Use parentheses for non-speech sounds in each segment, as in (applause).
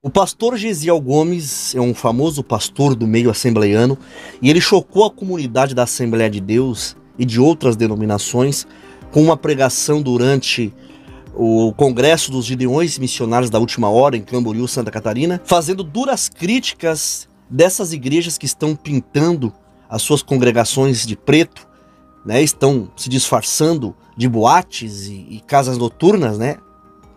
O pastor Gesiel Gomes é um famoso pastor do meio assembleiano e ele chocou a comunidade da Assembleia de Deus e de outras denominações com uma pregação durante o Congresso dos Gideões Missionários da Última Hora em Camboriú, Santa Catarina, fazendo duras críticas dessas igrejas que estão pintando as suas congregações de preto, né, estão se disfarçando de boates e, e casas noturnas, né,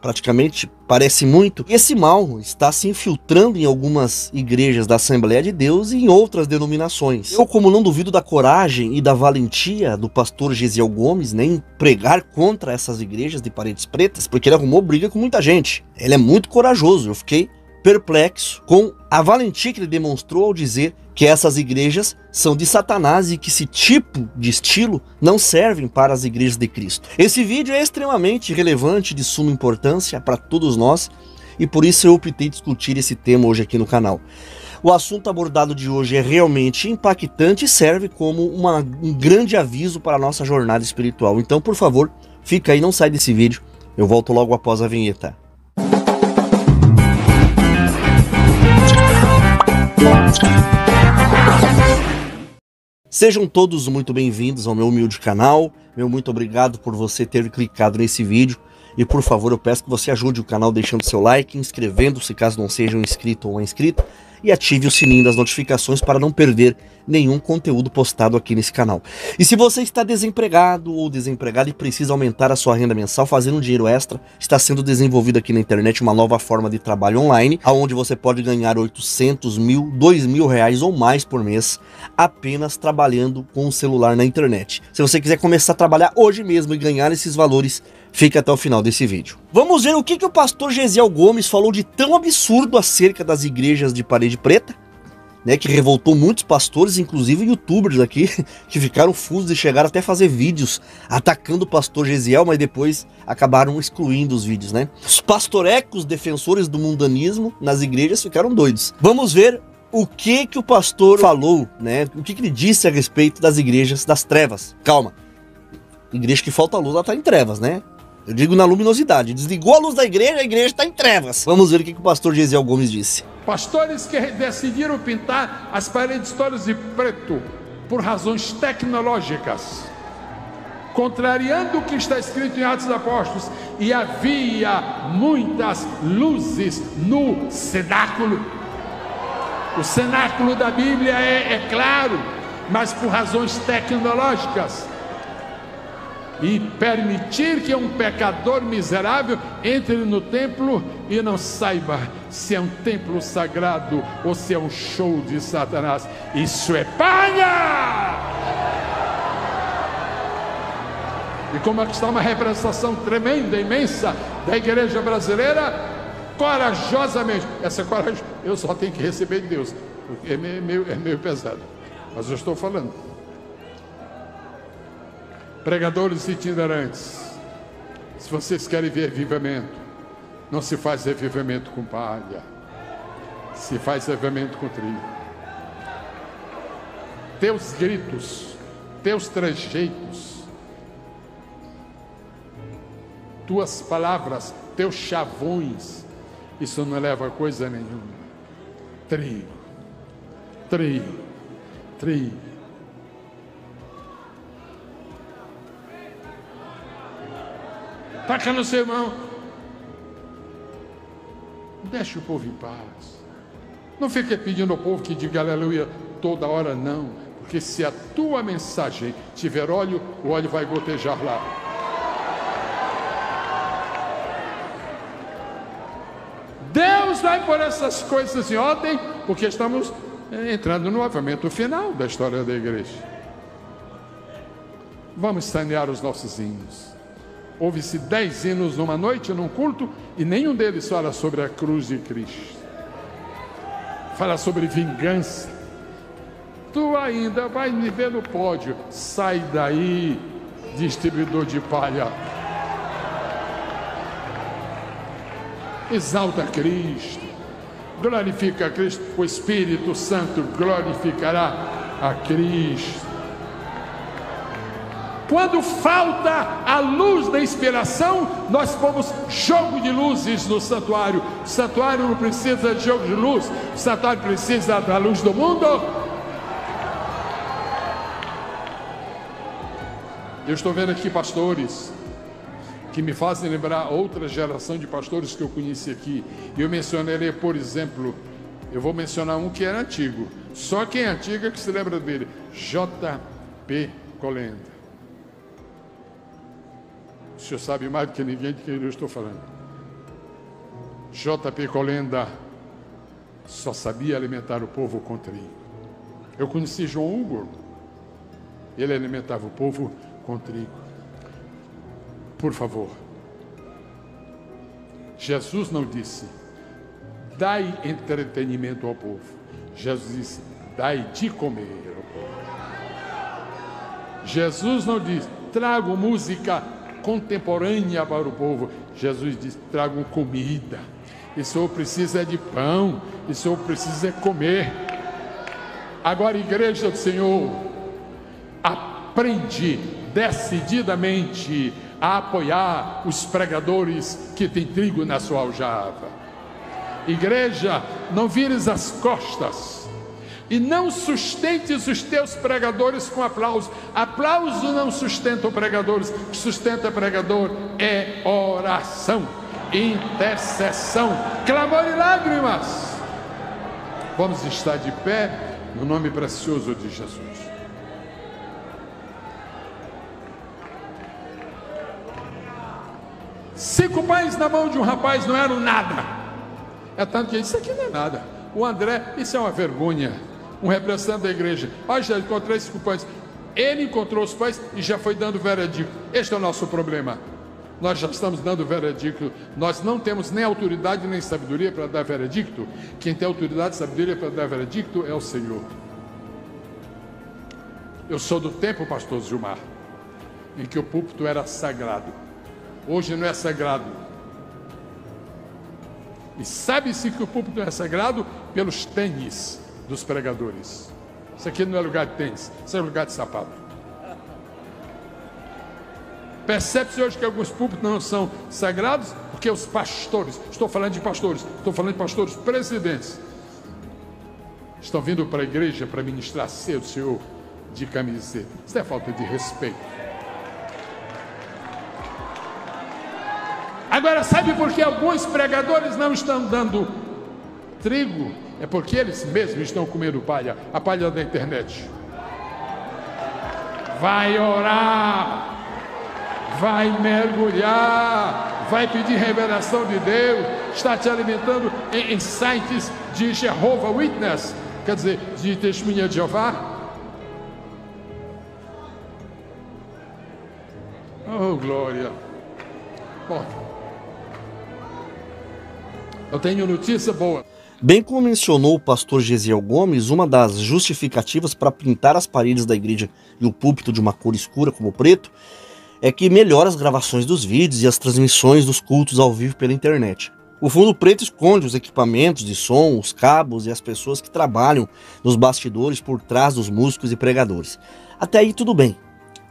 praticamente parece muito. Esse mal está se infiltrando em algumas igrejas da Assembleia de Deus e em outras denominações. Eu, como não duvido da coragem e da valentia do pastor Gesiel Gomes, nem né, pregar contra essas igrejas de paredes pretas, porque ele arrumou briga com muita gente. Ele é muito corajoso. Eu fiquei perplexo com a valentia que ele demonstrou ao dizer que essas igrejas são de Satanás e que esse tipo de estilo não servem para as igrejas de Cristo. Esse vídeo é extremamente relevante, de suma importância para todos nós e por isso eu optei discutir esse tema hoje aqui no canal. O assunto abordado de hoje é realmente impactante e serve como uma, um grande aviso para a nossa jornada espiritual. Então, por favor, fica aí, não sai desse vídeo. Eu volto logo após a vinheta. Sejam todos muito bem-vindos ao meu humilde canal. Meu muito obrigado por você ter clicado nesse vídeo. E por favor, eu peço que você ajude o canal deixando seu like, inscrevendo-se caso não seja um inscrito ou uma inscrita e ative o sininho das notificações para não perder nenhum conteúdo postado aqui nesse canal. E se você está desempregado ou desempregado e precisa aumentar a sua renda mensal fazendo um dinheiro extra, está sendo desenvolvida aqui na internet uma nova forma de trabalho online, aonde você pode ganhar 800 mil, 2 mil reais ou mais por mês apenas trabalhando com o celular na internet. Se você quiser começar a trabalhar hoje mesmo e ganhar esses valores, Fique até o final desse vídeo. Vamos ver o que, que o pastor Gesiel Gomes falou de tão absurdo acerca das igrejas de parede preta, né, que revoltou muitos pastores, inclusive youtubers aqui, (laughs) que ficaram fusos e chegaram até a fazer vídeos atacando o pastor Gesiel, mas depois acabaram excluindo os vídeos, né? Os pastorecos defensores do mundanismo nas igrejas ficaram doidos. Vamos ver o que que o pastor falou, né? O que, que ele disse a respeito das igrejas das trevas. Calma. Igreja que falta luz, ela tá em trevas, né? Eu digo na luminosidade. Desligou a luz da igreja, a igreja está em trevas. Vamos ver o que, que o pastor Gesiel Gomes disse. Pastores que decidiram pintar as paredes todas de preto por razões tecnológicas, contrariando o que está escrito em Atos dos Apóstolos, e havia muitas luzes no cenáculo. O cenáculo da Bíblia é, é claro, mas por razões tecnológicas e permitir que um pecador miserável entre no templo e não saiba se é um templo sagrado ou se é um show de Satanás. Isso é panha! E como está uma representação tremenda, imensa da igreja brasileira, corajosamente, essa coragem eu só tenho que receber de Deus, porque é meio, é meio pesado, mas eu estou falando pregadores itinerantes, se vocês querem ver avivamento, não se faz avivamento com palha, se faz avivamento com trigo. Teus gritos, teus trejeitos, tuas palavras, teus chavões, isso não leva a coisa nenhuma. Trigo, trigo, trigo. Taca no seu irmão. Deixe o povo em paz. Não fique pedindo ao povo que diga aleluia toda hora, não. Porque se a tua mensagem tiver óleo, o óleo vai gotejar lá. Deus vai por essas coisas em ordem, porque estamos eh, entrando no avamento final da história da igreja. Vamos sanear os nossos hinos. Houve-se dez hinos numa noite, num culto, e nenhum deles fala sobre a cruz de Cristo. Fala sobre vingança. Tu ainda vai me ver no pódio. Sai daí, distribuidor de palha. Exalta Cristo. Glorifica Cristo. O Espírito Santo glorificará a Cristo. Quando falta a luz da inspiração, nós pomos jogo de luzes no santuário. O santuário não precisa de jogo de luz, o santuário precisa da luz do mundo. Eu estou vendo aqui pastores que me fazem lembrar outra geração de pastores que eu conheci aqui. Eu mencionarei, por exemplo, eu vou mencionar um que era antigo. Só quem é antigo é que se lembra dele. J.P. Colenda. O senhor sabe mais do que ninguém de quem eu estou falando. J.P. Colenda só sabia alimentar o povo com trigo. Eu conheci João Hugo. Ele alimentava o povo com trigo. Por favor. Jesus não disse, dai entretenimento ao povo. Jesus disse, dai de comer ao povo. Jesus não disse, trago música contemporânea para o povo. Jesus diz: tragam comida. E o senhor precisa de pão, e o senhor precisa comer. Agora, igreja do Senhor, aprende decididamente a apoiar os pregadores que têm trigo na sua aljava. Igreja, não vires as costas e não sustentes os teus pregadores com aplauso. Aplauso não sustenta o pregador, o que sustenta pregador é oração, intercessão, clamor e lágrimas. Vamos estar de pé no nome precioso de Jesus. Cinco pães na mão de um rapaz não eram nada. É tanto que isso aqui não é nada. O André, isso é uma vergonha um representante da igreja. Ah, já encontrei esses pães. Ele encontrou os pães e já foi dando veredicto. Este é o nosso problema. Nós já estamos dando veredicto. Nós não temos nem autoridade nem sabedoria para dar veredicto. Quem tem autoridade e sabedoria para dar veredicto é o Senhor. Eu sou do tempo, pastor Gilmar, em que o púlpito era sagrado. Hoje não é sagrado. E sabe-se que o púlpito é sagrado pelos tênis dos pregadores. Isso aqui não é lugar de tênis, isso é lugar de sapato. Percebe-se hoje que alguns púlpitos não são sagrados, porque os pastores, estou falando de pastores, estou falando de pastores presidentes, estão vindo para a igreja para ministrar seu Senhor de camiseta. Isso é falta de respeito. Agora, sabe por que alguns pregadores não estão dando trigo é porque eles mesmos estão comendo palha, a palha da internet. Vai orar, vai mergulhar, vai pedir revelação de Deus, está te alimentando em, em sites de Jehovah Witness, quer dizer, de testemunha de Jeová. Oh, glória. Bom, eu tenho notícia boa. Bem como mencionou o pastor Gesiel Gomes, uma das justificativas para pintar as paredes da igreja e o púlpito de uma cor escura como preto é que melhora as gravações dos vídeos e as transmissões dos cultos ao vivo pela internet. O fundo preto esconde os equipamentos de som, os cabos e as pessoas que trabalham nos bastidores por trás dos músicos e pregadores. Até aí tudo bem.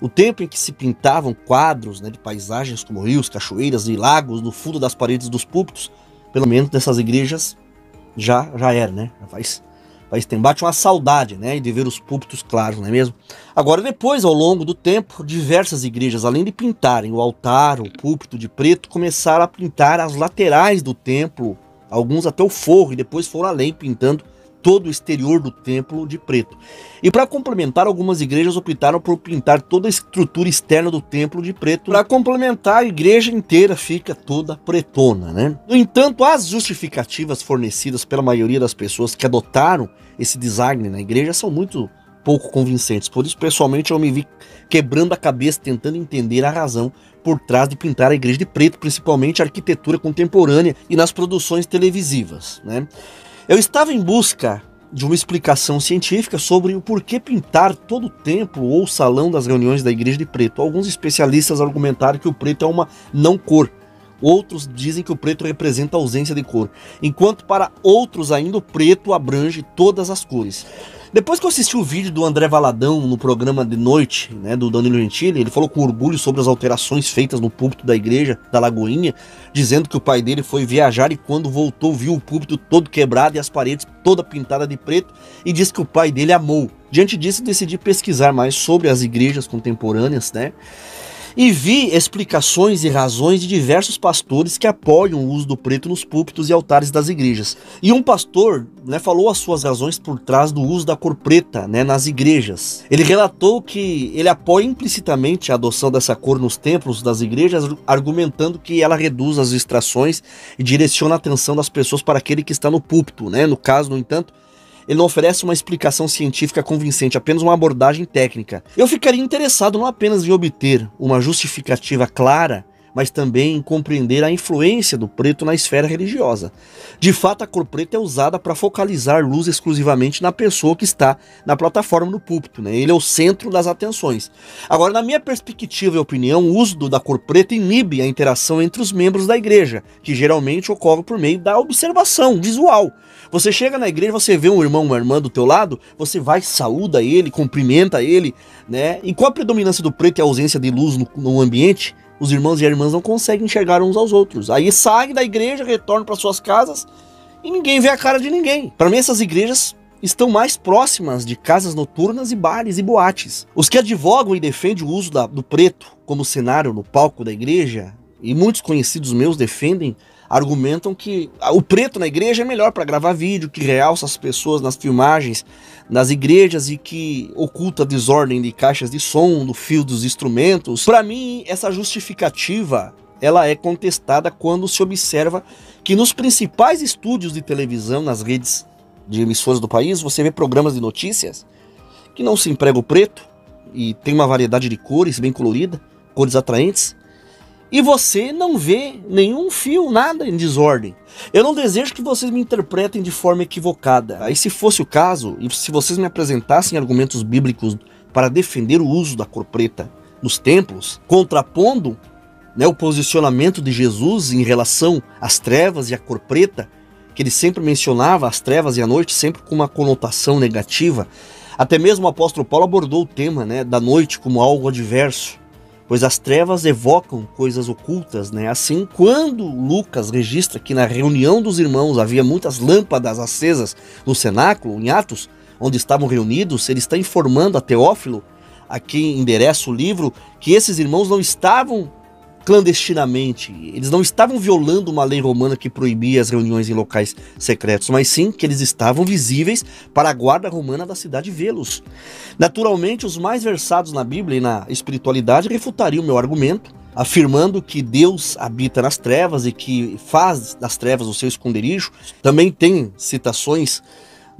O tempo em que se pintavam quadros né, de paisagens como rios, cachoeiras e lagos no fundo das paredes dos púlpitos, pelo menos dessas igrejas, já já era, né? Faz, faz tempo. Bate uma saudade, né? De ver os púlpitos claros, não é mesmo? Agora, depois, ao longo do tempo, diversas igrejas, além de pintarem o altar, o púlpito de preto, começaram a pintar as laterais do templo, alguns até o forro, e depois foram além, pintando todo o exterior do templo de preto. E para complementar, algumas igrejas optaram por pintar toda a estrutura externa do templo de preto. Para complementar, a igreja inteira fica toda pretona, né? No entanto, as justificativas fornecidas pela maioria das pessoas que adotaram esse design na igreja são muito pouco convincentes. Por isso, pessoalmente, eu me vi quebrando a cabeça tentando entender a razão por trás de pintar a igreja de preto, principalmente a arquitetura contemporânea e nas produções televisivas, né? Eu estava em busca de uma explicação científica sobre o porquê pintar todo o templo ou salão das reuniões da igreja de preto. Alguns especialistas argumentaram que o preto é uma não cor. Outros dizem que o preto representa a ausência de cor, enquanto para outros ainda o preto abrange todas as cores. Depois que eu assisti o vídeo do André Valadão no programa de noite, né, do Danilo Gentili, ele falou com orgulho sobre as alterações feitas no púlpito da igreja da Lagoinha, dizendo que o pai dele foi viajar e quando voltou viu o púlpito todo quebrado e as paredes toda pintada de preto e disse que o pai dele amou. Diante disso, decidi pesquisar mais sobre as igrejas contemporâneas, né? E vi explicações e razões de diversos pastores que apoiam o uso do preto nos púlpitos e altares das igrejas. E um pastor né, falou as suas razões por trás do uso da cor preta né, nas igrejas. Ele relatou que ele apoia implicitamente a adoção dessa cor nos templos das igrejas, argumentando que ela reduz as distrações e direciona a atenção das pessoas para aquele que está no púlpito. Né? No caso, no entanto, ele não oferece uma explicação científica convincente, apenas uma abordagem técnica. Eu ficaria interessado não apenas em obter uma justificativa clara mas também em compreender a influência do preto na esfera religiosa. De fato, a cor preta é usada para focalizar luz exclusivamente na pessoa que está na plataforma do púlpito, né? ele é o centro das atenções. Agora, na minha perspectiva e opinião, o uso da cor preta inibe a interação entre os membros da igreja, que geralmente ocorre por meio da observação visual. Você chega na igreja, você vê um irmão, uma irmã do teu lado, você vai, saúda ele, cumprimenta ele, né? E com a predominância do preto e a ausência de luz no, no ambiente, os irmãos e irmãs não conseguem enxergar uns aos outros. Aí saem da igreja, retornam para suas casas e ninguém vê a cara de ninguém. Para mim, essas igrejas estão mais próximas de casas noturnas e bares e boates. Os que advogam e defendem o uso da, do preto como cenário no palco da igreja, e muitos conhecidos meus defendem argumentam que o preto na igreja é melhor para gravar vídeo, que realça as pessoas nas filmagens nas igrejas e que oculta a desordem de caixas de som, no fio dos instrumentos. Para mim, essa justificativa ela é contestada quando se observa que nos principais estúdios de televisão, nas redes de emissoras do país, você vê programas de notícias que não se emprega o preto e tem uma variedade de cores bem colorida, cores atraentes, e você não vê nenhum fio, nada em desordem. Eu não desejo que vocês me interpretem de forma equivocada. Aí, se fosse o caso, e se vocês me apresentassem argumentos bíblicos para defender o uso da cor preta nos templos, contrapondo né, o posicionamento de Jesus em relação às trevas e à cor preta, que ele sempre mencionava as trevas e a noite sempre com uma conotação negativa. Até mesmo o apóstolo Paulo abordou o tema né, da noite como algo adverso pois as trevas evocam coisas ocultas, né? Assim, quando Lucas registra que na reunião dos irmãos havia muitas lâmpadas acesas no cenáculo, em Atos, onde estavam reunidos, ele está informando a Teófilo, a quem endereça o livro, que esses irmãos não estavam clandestinamente. Eles não estavam violando uma lei romana que proibia as reuniões em locais secretos, mas sim que eles estavam visíveis para a guarda romana da cidade vê-los. Naturalmente, os mais versados na Bíblia e na espiritualidade refutariam o meu argumento, afirmando que Deus habita nas trevas e que faz das trevas o seu esconderijo. Também tem citações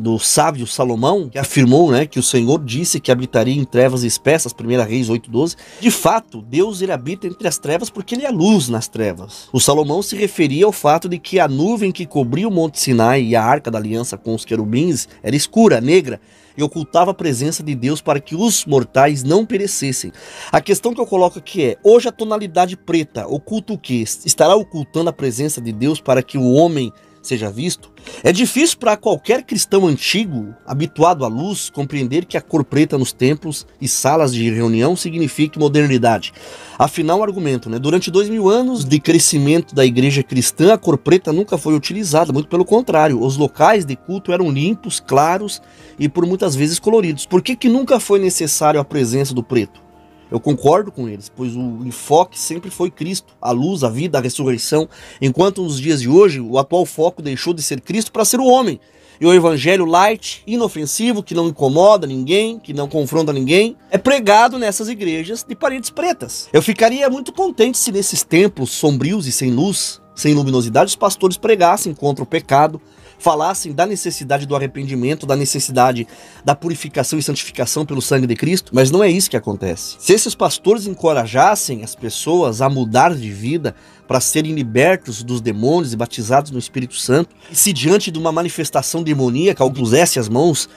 do sábio Salomão, que afirmou né, que o Senhor disse que habitaria em trevas espessas, 1 Reis 8,12. De fato, Deus ele habita entre as trevas porque ele é luz nas trevas. O Salomão se referia ao fato de que a nuvem que cobria o Monte Sinai e a arca da aliança com os querubins era escura, negra, e ocultava a presença de Deus para que os mortais não perecessem. A questão que eu coloco aqui é: hoje a tonalidade preta oculta o que? Estará ocultando a presença de Deus para que o homem seja visto, é difícil para qualquer cristão antigo, habituado à luz, compreender que a cor preta nos templos e salas de reunião signifique modernidade. Afinal, o argumento, né? Durante dois mil anos de crescimento da igreja cristã, a cor preta nunca foi utilizada, muito pelo contrário. Os locais de culto eram limpos, claros e por muitas vezes coloridos. Por que, que nunca foi necessário a presença do preto? Eu concordo com eles, pois o enfoque sempre foi Cristo, a luz, a vida, a ressurreição, enquanto nos dias de hoje o atual foco deixou de ser Cristo para ser o homem. E o evangelho light, inofensivo, que não incomoda ninguém, que não confronta ninguém, é pregado nessas igrejas de paredes pretas. Eu ficaria muito contente se nesses templos sombrios e sem luz, sem luminosidade, os pastores pregassem contra o pecado, falassem da necessidade do arrependimento, da necessidade da purificação e santificação pelo sangue de Cristo, mas não é isso que acontece. Se esses pastores encorajassem as pessoas a mudar de vida, para serem libertos dos demônios e batizados no Espírito Santo, e se diante de uma manifestação demoníaca pusesse as mãos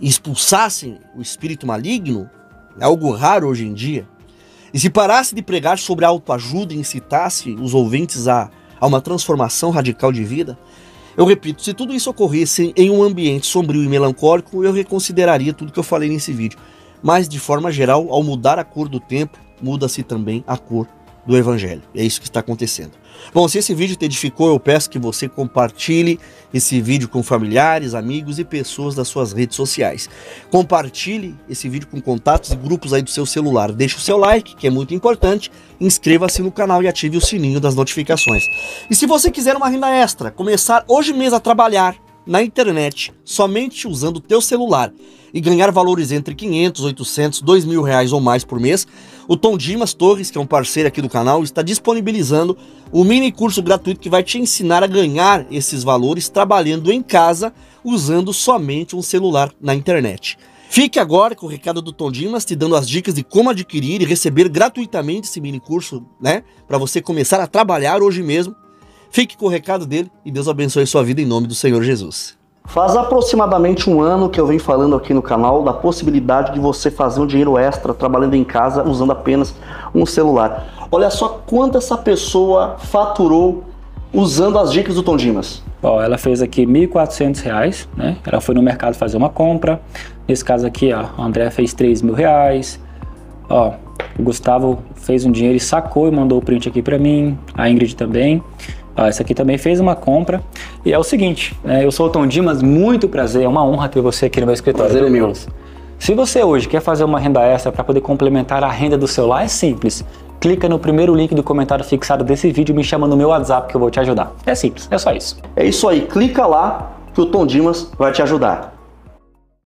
e expulsassem o espírito maligno, é algo raro hoje em dia. E se parasse de pregar sobre autoajuda e incitasse os ouvintes a, a uma transformação radical de vida, Eu repito, se tudo isso ocorresse em um ambiente sombrio e melancólico, eu reconsideraria tudo que eu falei nesse vídeo. Mas de forma geral, ao mudar a cor do tempo, muda-se também a cor do evangelho. É isso que está acontecendo. Bom, se esse vídeo te edificou, eu peço que você compartilhe esse vídeo com familiares, amigos e pessoas das suas redes sociais. Compartilhe esse vídeo com contatos e grupos aí do seu celular. Deixe o seu like, que é muito importante. Inscreva-se no canal e ative o sininho das notificações. E se você quiser uma renda extra, começar hoje mesmo a trabalhar na internet somente usando o teu celular e ganhar valores entre 500, 800, 2 mil reais ou mais por mês, o Tom Dimas Torres, que é um parceiro aqui do canal, está disponibilizando o mini curso gratuito que vai te ensinar a ganhar esses valores trabalhando em casa usando somente um celular na internet. Fique agora com o recado do Tom Dimas, te dando as dicas de como adquirir e receber gratuitamente esse mini curso, né? Para você começar a trabalhar hoje mesmo. Fique com o recado dele e Deus abençoe sua vida em nome do Senhor Jesus. Faz aproximadamente um ano que eu venho falando aqui no canal da possibilidade de você fazer um dinheiro extra trabalhando em casa usando apenas um celular. Olha só quanto essa pessoa faturou usando as dicas do Tom Dimas. Ó, ela fez aqui R$ 1.400, né? Ela foi no mercado fazer uma compra. Nesse caso aqui, ó, o André fez R$ mil reais. Ó, o Gustavo fez um dinheiro e sacou e mandou o print aqui para mim. A Ingrid também. Ah, essa aqui também fez uma compra. E é o seguinte, né, eu sou o Tom Dimas, muito prazer, é uma honra ter você aqui no meu escritório. Prazer é meu. Se você hoje quer fazer uma renda extra para poder complementar a renda do seu lar, é simples. Clica no primeiro link do comentário fixado desse vídeo e me chama no meu WhatsApp que eu vou te ajudar. É simples, é só isso. É isso aí, clica lá que o Tom Dimas vai te ajudar.